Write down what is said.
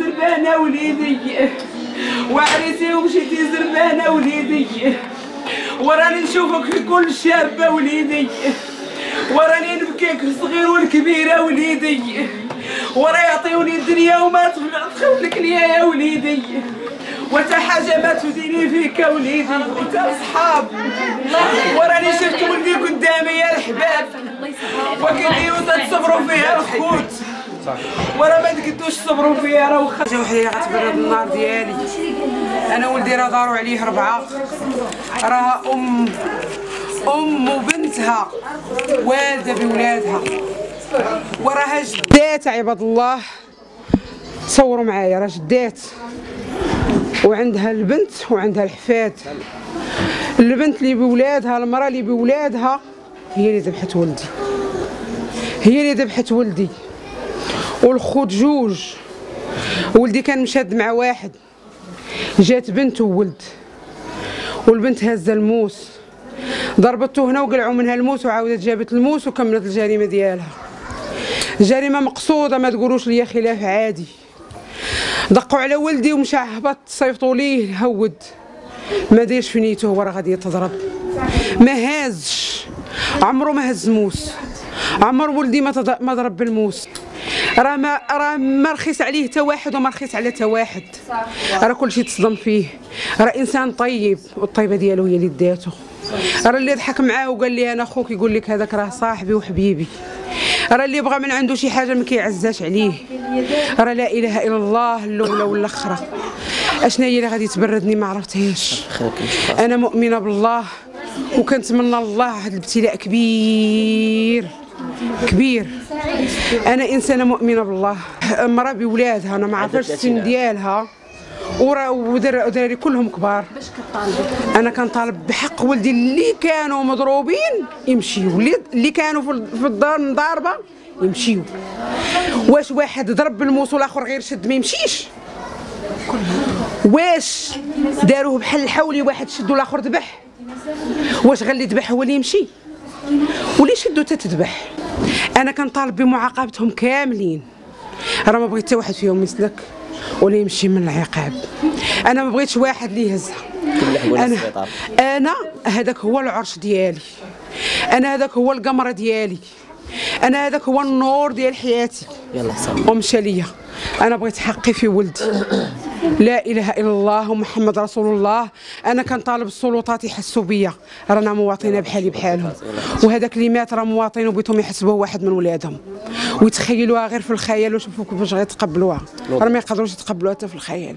زربانة وليدي. وعريسي ومشيتي زربانة وليدي. وراني نشوفك في كل شابة وليدي. وراني نبكيك الصغير والكبيرة وليدي. ورا يعطيوني الدنيا وما تخولك ليا يا وليدي. وتا حاجة ما تفديني فيك يا وليدي. وتا صحاب وراني شفت ولدي قدامي يا الحباب. وكديروا تصبروا فيها الخوت ورا ما تقدوش تصبروا فيها راه واخا جا وحده غتبرد النار ديالي. أنا ولدي راه داروا عليه ربعة. راه ام أم وبنتها والدة بولادها. وراها جدات عباد الله. تصوروا معايا راه جدات. وعندها البنت وعندها الحفاد. البنت اللي بولادها المرأة اللي بولادها هي اللي ذبحت ولدي. هي اللي ذبحت ولدي. والخوت جوج. ولدي كان مشاد مع واحد. جات بنت وولد. والبنت هازه الموس. ضربته هنا وقلعوا منها الموس وعاودت جابت الموس وكملت الجريمة ديالها. جريمة مقصودة ما تقولوش ليا خلاف عادي. دقوا على ولدي ومشى هبط صيفطوا ليه هود ما دايرش في نيته هو راه غادي يتضرب. ما هازش عمره ما هز موس. عمر ولدي ما ضرب بالموس. راه ما راه ما رخيص عليه حتى واحد وما رخيص على حتى واحد. راه كلشي تصدم فيه. راه إنسان طيب والطيبة ديالو هي اللي داته راه اللي ضحك معاه وقال لي أنا أخوك يقول لك هذاك راه صاحبي وحبيبي. راه اللي بغى من عنده شي حاجة ما كيعزاش عليه. راه لا إله إلا الله الاولى والاخره اشنا هي اللي غادي تبردني ما عرفتهاش. أنا مؤمنة بالله وكنتمنى الله واحد الابتلاء كبير. كبير. أنا إنسانة مؤمنة بالله. مراه بولادها أنا ما عرفتش السن ديالها. ودراري كلهم كبار. أنا كنطالب بحق ولدي اللي كانوا مضروبين يمشيو. اللي اللي كانوا في ال- في الدار مضاربه يمشيو. واش واحد ضرب بالموس والآخر غير شد ما يمشيش؟ واش داروه بحال الحولي واحد شدو الآخر ذبح؟ واش غير اللي ذبح هو اللي يمشي؟ واللي شدو تتذبح أنا كنطالب بمعاقبتهم كاملين. راه ما بغيت حتى واحد فيهم يسلك ولا يمشي من العقاب. أنا ما بغيتش واحد اللي يهزها أنا أنا هذاك هو العرش ديالي. أنا هذاك هو القمر ديالي. أنا هذاك هو النور ديال حياتي. يلا ومشى ليا. أنا بغيت حقي في ولدي. لا إله إلا الله ومحمد رسول الله. أنا كنطالب السلطات يحسوا بيا. رانا مواطنه بحالي بحالهم. وهذاك اللي مات راه مواطن وبغيتهم يحسبوه واحد من ولادهم. ويتخيلوها غير في الخيال وشوفوا كيفاش غيتقبلوها راه ما يقدروش يتقبلوها حتى في الخيال.